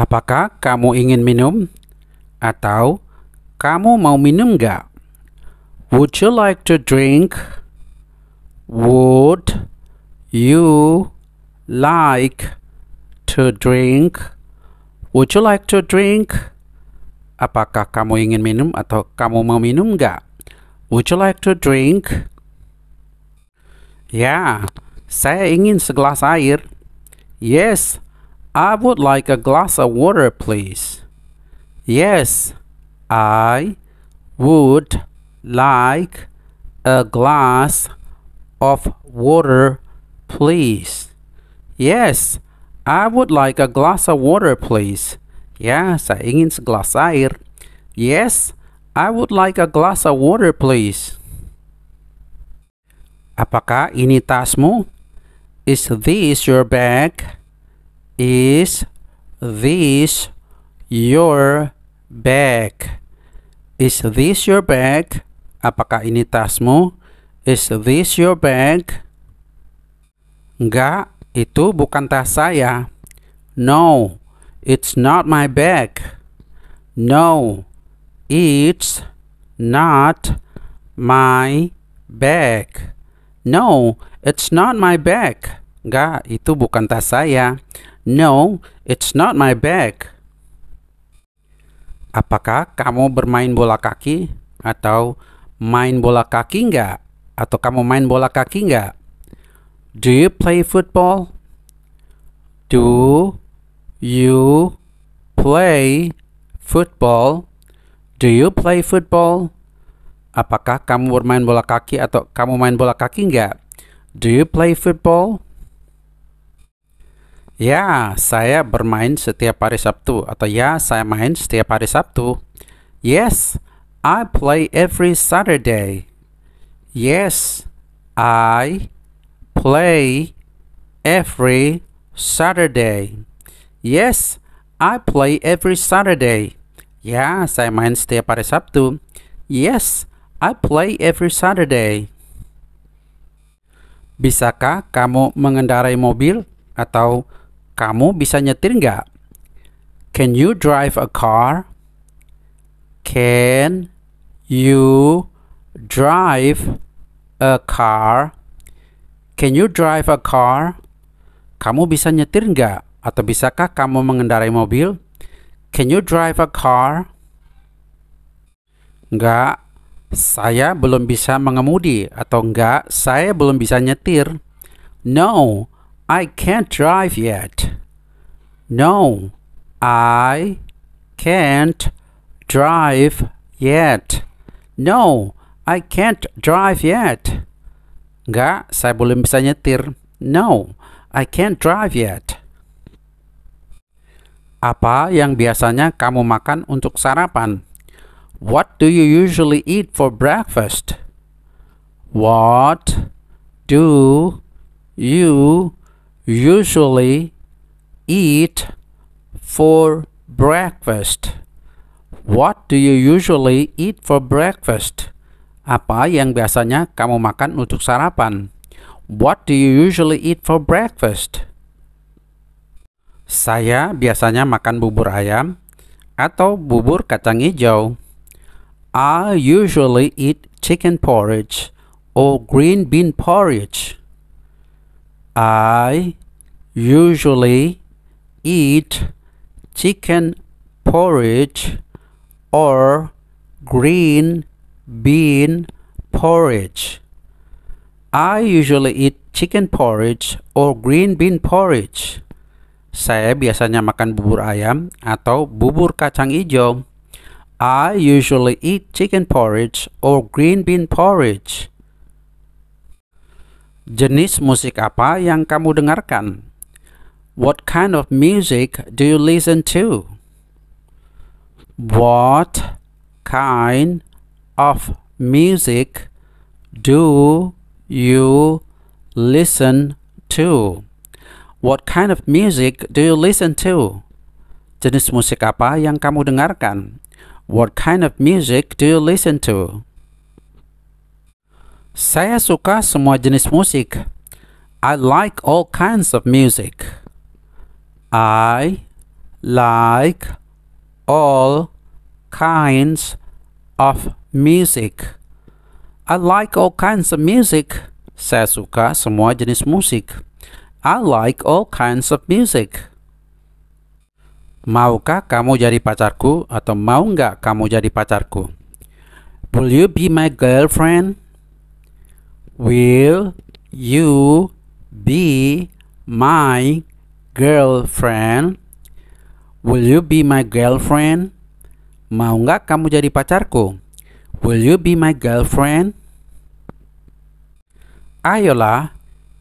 Apakah kamu ingin minum? Atau kamu mau minum nggak? Would you like to drink? Would you like to drink? Would you like to drink? Apakah kamu ingin minum atau kamu mau minum nggak? Would you like to drink? Ya, saya ingin segelas air. Yes, I would like a glass of water, please. Yes, I would like a glass of water, please. Yes, I would like a glass of water, please. Ya, saya ingin segelas air. Yes, I would like a glass of water, please. Apakah ini tasmu? Is this your bag? Is this your bag? Is this your bag? Apakah ini tasmu? Is this your bag? Enggak, itu bukan tas saya. No, it's not my bag. No, it's not my bag. No, it's not my bag. Enggak, itu bukan tas saya. No, it's not my bag. Apakah kamu bermain bola kaki atau main bola kaki enggak? Atau kamu main bola kaki enggak? Do you play football? Do you play football? Do you play football? Apakah kamu bermain bola kaki atau kamu main bola kaki enggak? Do you play football? Ya, saya bermain setiap hari Sabtu atau ya, saya main setiap hari Sabtu. Yes, I play every Saturday. Yes, I play every Saturday. Yes, I play every Saturday. Ya, saya main setiap hari Sabtu. Yes, I play every Saturday. Bisakah kamu mengendarai mobil atau kamu bisa nyetir nggak? Can you drive a car? Can you drive a car? Can you drive a car? Kamu bisa nyetir nggak? Atau bisakah kamu mengendarai mobil? Can you drive a car? Enggak, saya belum bisa mengemudi. Atau enggak, saya belum bisa nyetir. No, I can't drive yet. No, I can't drive yet. No, I can't drive yet. Enggak, saya belum bisa nyetir. No, I can't drive yet. Apa yang biasanya kamu makan untuk sarapan? What do you usually eat for breakfast? What do you usually eat for breakfast? What do you usually eat for breakfast? Apa yang biasanya kamu makan untuk sarapan? What do you usually eat for breakfast? Saya biasanya makan bubur ayam atau bubur kacang hijau. I usually eat chicken porridge or green bean porridge. I usually eat chicken porridge or green bean porridge. I usually eat chicken porridge or green bean porridge. Saya biasanya makan bubur ayam atau bubur kacang hijau. I usually eat chicken porridge or green bean porridge. Jenis musik apa yang kamu dengarkan? What kind of music do you listen to? What kind of music do you listen to? What kind of music do you listen to? Jenis musik apa yang kamu dengarkan? What kind of music do you listen to? Saya suka semua jenis musik. I like all kinds of music. I like all kinds of music. I like all kinds of music. Saya suka semua jenis musik. I like all kinds of music. Maukah kamu jadi pacarku atau mau nggak kamu jadi pacarku? Will you be my girlfriend? Will you be my girlfriend? Will you be my girlfriend? Mau nggak kamu jadi pacarku? Will you be my girlfriend? Ayolah,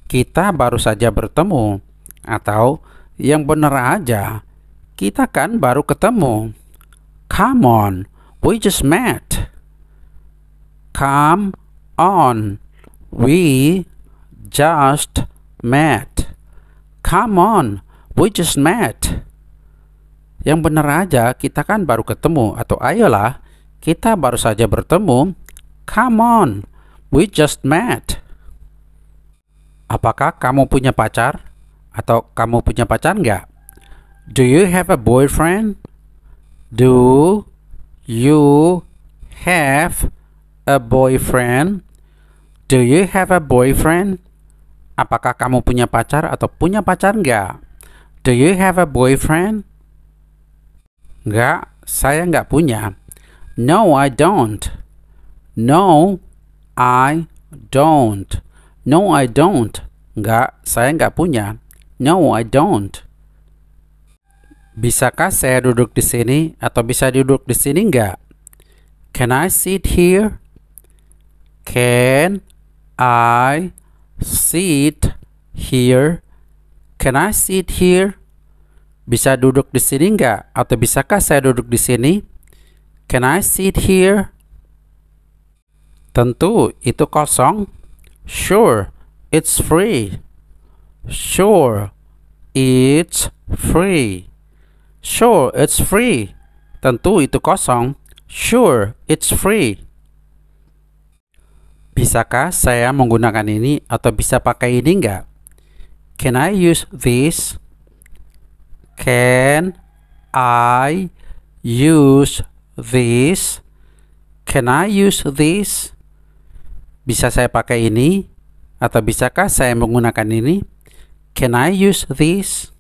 kita baru saja bertemu. Atau yang benar aja, kita kan baru ketemu. Come on, we just met. Come on, we just met. Come on, we just met. Yang benar aja, kita kan baru ketemu. Atau ayolah, kita baru saja bertemu. Come on, we just met. Apakah kamu punya pacar? Atau kamu punya pacar nggak? Do you have a boyfriend? Do you have a boyfriend? Do you have a boyfriend? Apakah kamu punya pacar atau punya pacar nggak? Do you have a boyfriend? Nggak, saya nggak punya. No, I don't. No, I don't. No, I don't. Enggak, saya enggak punya. No, I don't. Bisakah saya duduk di sini atau bisa duduk di sini enggak? Can I sit here? Can I sit here? Can I sit here? Bisa duduk di sini enggak? Atau bisakah saya duduk di sini? Can I sit here? Tentu itu kosong. Sure, it's free. Sure, it's free. Sure, it's free. Tentu itu kosong. Sure, it's free. Bisakah saya menggunakan ini atau bisa pakai ini enggak? Can I use this? Can I use this? Can I use this? Bisa saya pakai ini? Atau bisakah saya menggunakan ini? Can I use this?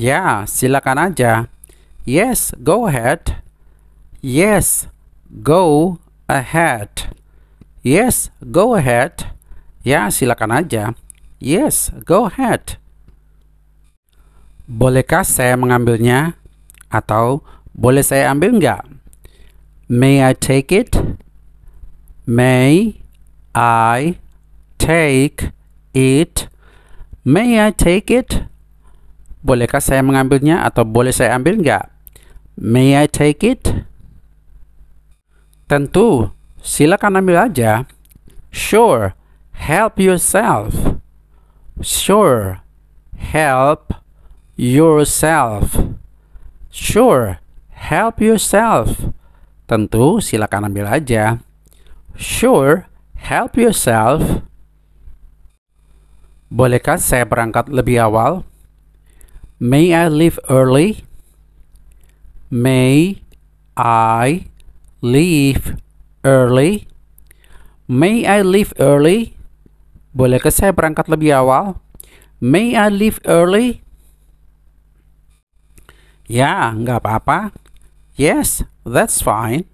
Ya, silakan aja. Yes, go ahead. Yes, go ahead. Yes, go ahead. Ya, silakan aja. Yes, go ahead. Bolehkah saya mengambilnya? Atau boleh saya ambil nggak? May I take it? May I take it? May I take it? Bolehkah saya mengambilnya atau boleh saya ambil nggak? May I take it? Tentu, silakan ambil aja. Sure, help yourself. Sure, help yourself. Sure, help yourself. Tentu, silakan ambil aja. Sure, help yourself. Bolehkah saya berangkat lebih awal? May I leave early? May I leave early? May I leave early? Bolehkah saya berangkat lebih awal? May I leave early? Ya, nggak apa-apa. Yes, that's fine.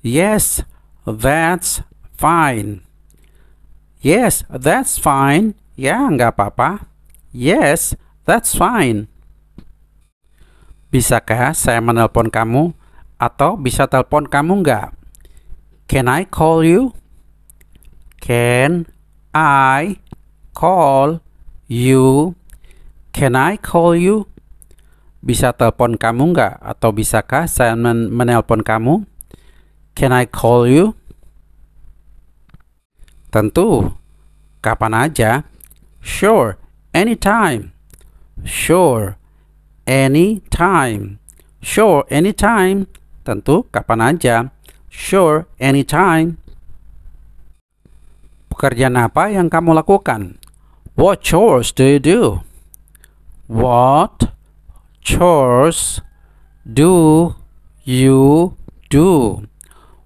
Yes, That's fine. Yes, that's fine. Ya, nggak apa-apa. Yes, that's fine. Bisakah saya menelpon kamu? Atau bisa telepon kamu nggak? Can I call you? Can I call you? Can I call you? Bisa telepon kamu nggak? Atau bisakah saya men menelpon kamu? Can I call you? Tentu. Kapan aja? Sure, anytime. Sure, anytime. Sure, anytime. Tentu kapan aja? Sure, anytime. Pekerjaan apa yang kamu lakukan? What chores do you do? What chores do you do?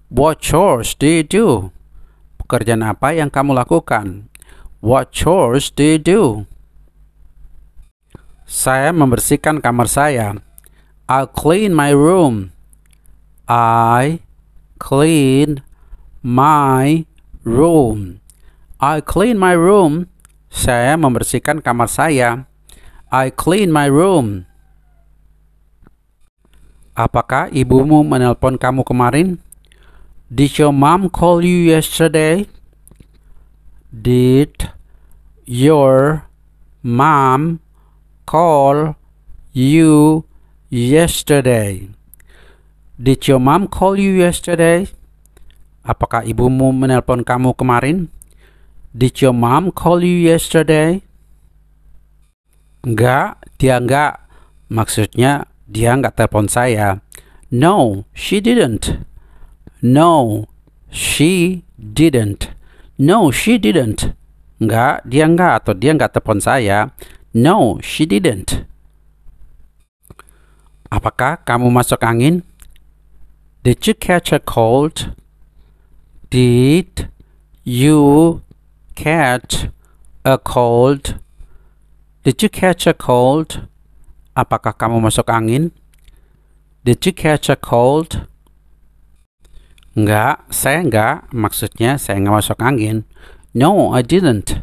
What chores do you do? Pekerjaan apa yang kamu lakukan? What chores do you do? Saya membersihkan kamar saya. I'll clean my room. I clean my room. I clean my room. Saya membersihkan kamar saya. I clean my room. Apakah ibumu menelpon kamu kemarin? Did your mom call you yesterday? Did your mom call you yesterday? Did your mom call you yesterday? Apakah ibumu menelpon kamu kemarin? Did your mom call you yesterday? Enggak, dia enggak. Maksudnya dia enggak telepon saya. No, she didn't. No, she didn't. No, she didn't. Enggak, dia enggak atau dia enggak telepon saya. No, she didn't. Apakah kamu masuk angin? Did you catch a cold? Did you catch a cold? Did you catch a cold? Apakah kamu masuk angin? Did you catch a cold? Enggak, saya enggak. Maksudnya saya enggak masuk angin. No, I didn't.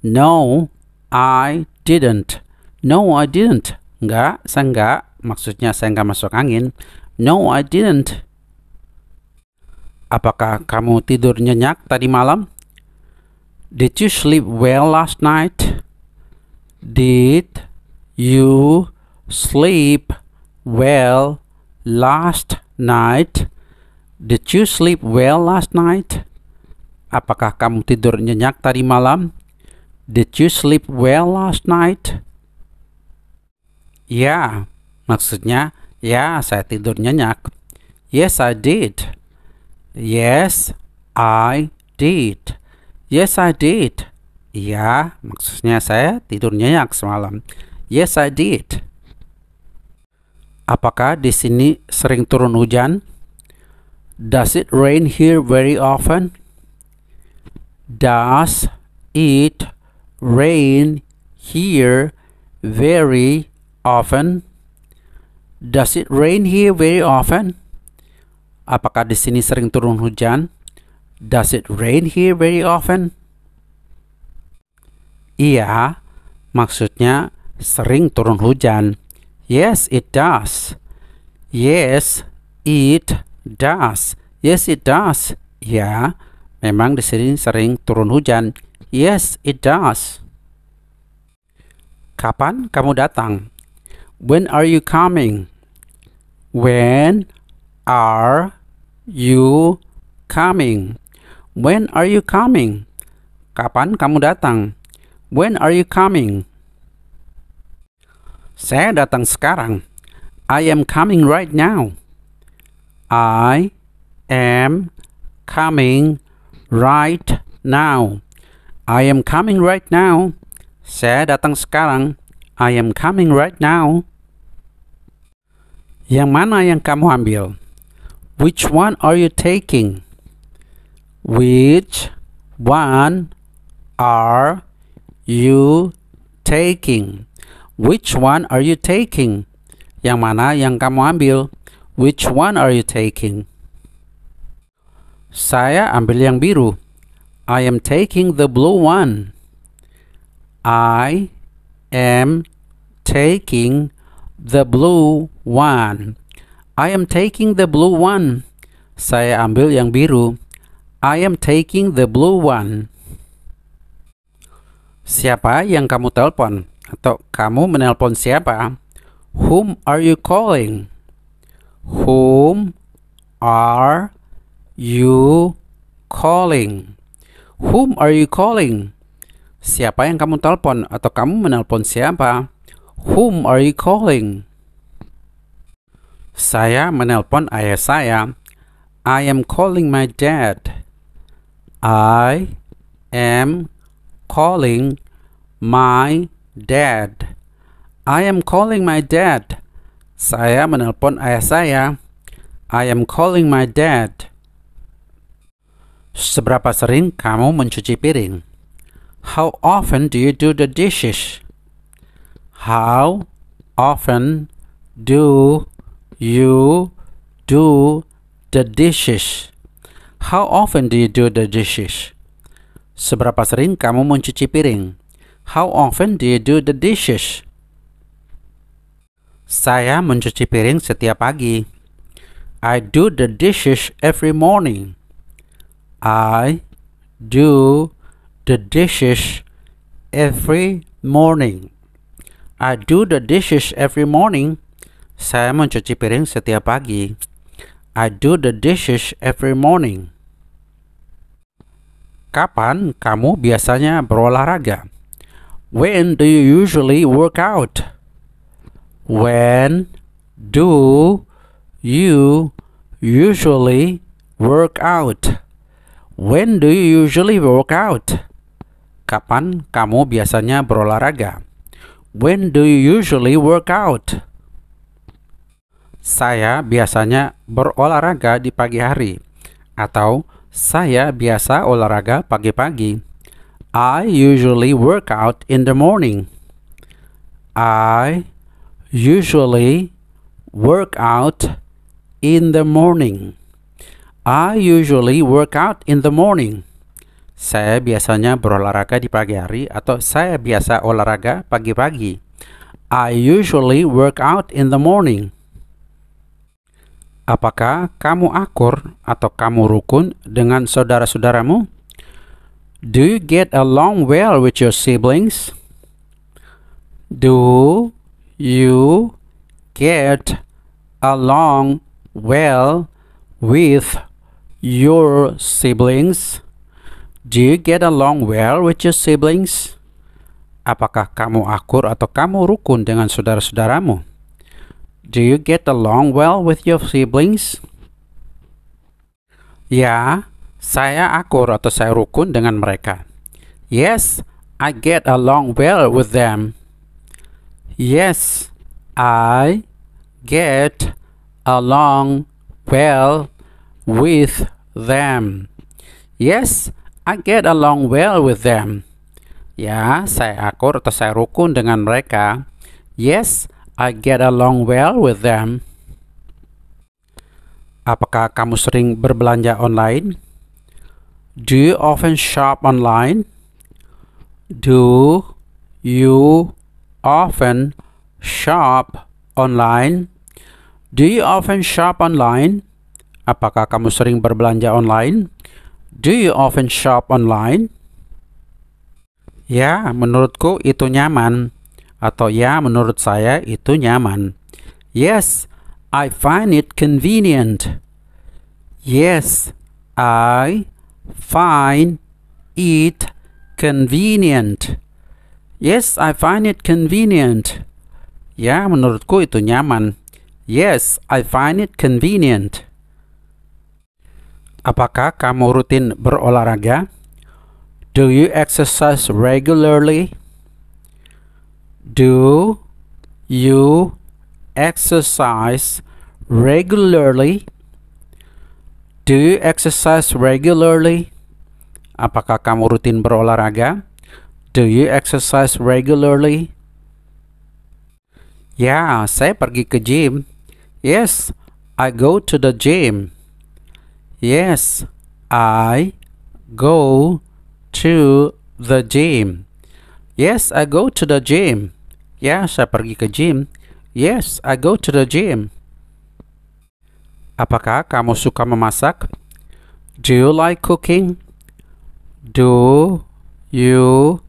No, I didn't. No, I didn't. Enggak, saya enggak. Maksudnya saya enggak masuk angin. No, I didn't. Apakah kamu tidur nyenyak tadi malam? Did you sleep well last night? Did you sleep well last night? Did you sleep well last night? Apakah kamu tidur nyenyak tadi malam? Did you sleep well last night? Ya, maksudnya Ya, saya tidur nyenyak. Yes, I did. Yes, I did. Yes, I did. Ya, maksudnya saya tidur nyenyak semalam. Yes, I did. Apakah di sini sering turun hujan? Does it rain here very often? Does it rain here very often? Does it rain here very often? Apakah di sini sering turun hujan? Does it rain here very often? Iya, maksudnya sering turun hujan. Yes, it does. Yes, it does. Yes, it does. Ya, memang di sini sering turun hujan. Yes, it does. Kapan kamu datang? When are you coming? When are you coming? When are you coming? Kapan kamu datang? When are you coming? Saya datang sekarang. I am coming right now. I am coming right now. I am coming right now. Saya datang sekarang. I am coming right now. Yang mana yang kamu ambil? Which one are you taking? Which one are you taking? Which one are you taking? Yang mana yang kamu ambil? Which one are you taking? Saya ambil yang biru. I am taking the blue one. I am taking the blue one. I am taking the blue one. Saya ambil yang biru. I am taking the blue one. Siapa yang kamu telepon? Atau kamu menelpon siapa? Whom are you calling? Whom are you calling? Whom are you calling? Siapa yang kamu telepon atau kamu menelpon siapa? Whom are you calling? Saya menelpon ayah saya. I am calling my dad. I am calling my dad. I am calling my dad. Saya menelpon ayah saya. I am calling my dad. Seberapa sering kamu mencuci piring? How often do you do the dishes? How often do you do the dishes? How often do you do the dishes? Seberapa sering kamu mencuci piring? How often do you do the dishes? Saya mencuci piring setiap pagi. I do the dishes every morning. I do the dishes every morning. I do the dishes every morning. Saya mencuci piring setiap pagi. I do the dishes every morning. Kapan kamu biasanya berolahraga? When do you usually work out? When do you usually work out? When do you usually work out? Kapan kamu biasanya berolahraga? When do you usually work out? Saya biasanya berolahraga di pagi hari atau saya biasa olahraga pagi-pagi. I usually work out in the morning. I usually work out in the morning. I usually work out in the morning. Saya biasanya berolahraga di pagi hari atau saya biasa olahraga pagi-pagi. I usually work out in the morning. Apakah kamu akur atau kamu rukun dengan saudara-saudaramu? Do you get along well with your siblings? Do you get along well with your siblings? Do you get along well with your siblings? Apakah kamu akur atau kamu rukun dengan saudara-saudaramu? Do you get along well with your siblings? Ya, saya akur atau saya rukun dengan mereka. Yes, I get along well with them. Yes, I get along well with them. Yes, I get along well with them. Ya, saya akur atau saya rukun dengan mereka. Yes, I get along well with them. Apakah kamu sering berbelanja online? Do you often shop online? Do you often shop online? Do you often shop online? Apakah kamu sering berbelanja online? Do you often shop online? Ya, menurutku itu nyaman atau ya menurut saya itu nyaman. Yes, I find it convenient. Yes, I find it convenient. Yes, I find it convenient. Ya, menurutku itu nyaman. Yes, I find it convenient. Apakah kamu rutin berolahraga? Do you exercise regularly? Do you exercise regularly? Do you exercise regularly? Apakah kamu rutin berolahraga? Do you exercise regularly? Ya, saya pergi ke gym. Yes, I go to the gym. Yes, I go to the gym. Yes, I go to the gym. Ya, saya pergi ke gym. Yes, I go to the gym. Apakah kamu suka memasak? Do you like cooking? Do you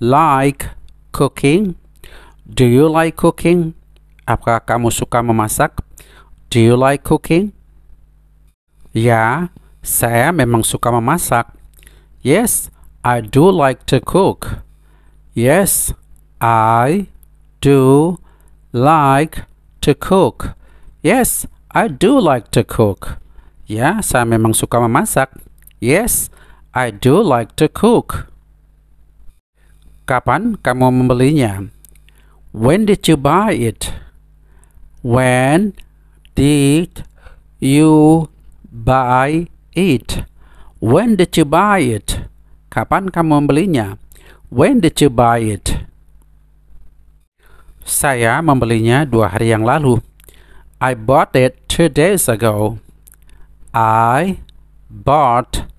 like cooking? Do you like cooking? Apakah kamu suka memasak? Do you like cooking? Ya, saya memang suka memasak. Yes, I do like to cook. Yes, I do like to cook. Yes, I do like to cook. Ya, saya memang suka memasak. Yes, I do like to cook. Kapan kamu membelinya? When did you buy it? When did you buy it? When did you buy it? Kapan kamu membelinya? When did you buy it? Saya membelinya dua hari yang lalu. I bought it two days ago. I bought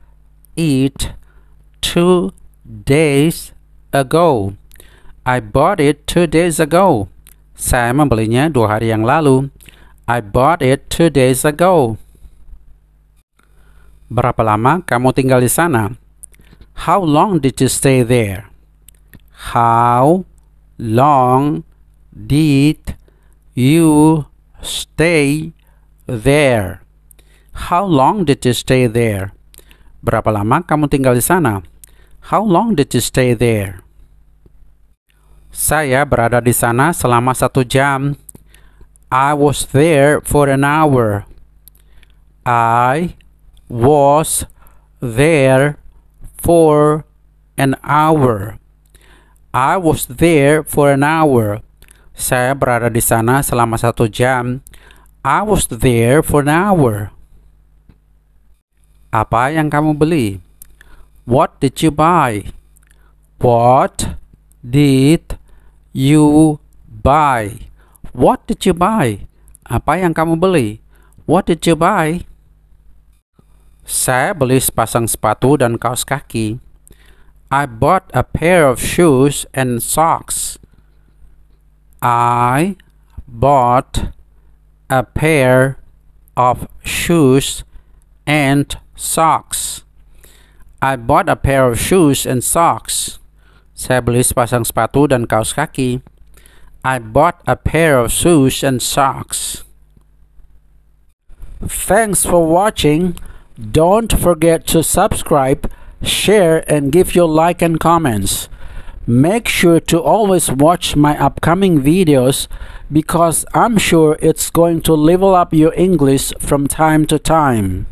it two days ago. I bought it two days ago. Saya membelinya dua hari yang lalu. I bought it two days ago. Berapa lama kamu tinggal di sana? How long did you stay there? How long did you stay there? How long did you stay there? Berapa lama kamu tinggal di sana? How long did you stay there? Saya berada di sana selama satu jam. I was there for an hour. I was there for an hour. I was there for an hour. Saya berada di sana selama satu jam. I was there for an hour. Apa yang kamu beli? What did you buy? What did you buy? What did you buy? Apa yang kamu beli? What did you buy? Saya beli sepasang sepatu dan kaos kaki. I bought a pair of shoes and socks. I bought a pair of shoes and socks. I bought a pair of shoes and socks. Saya beli sepasang sepatu dan kaos kaki. I bought a pair of shoes and socks. Thanks for watching. Don't forget to subscribe, share, and give your like and comments. Make sure to always watch my upcoming videos because I'm sure it's going to level up your English from time to time.